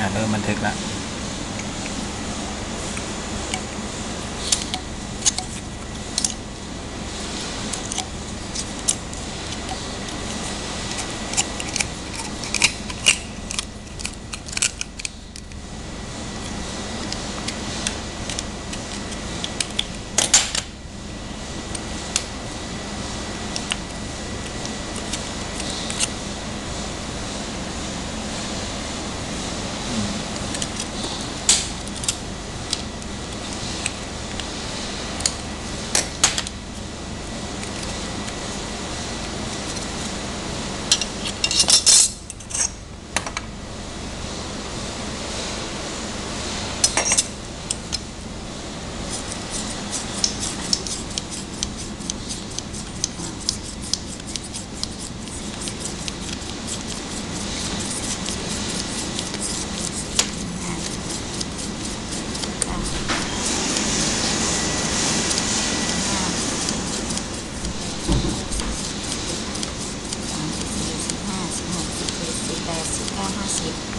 อ่าเริ่มบันทึกแล้ว University.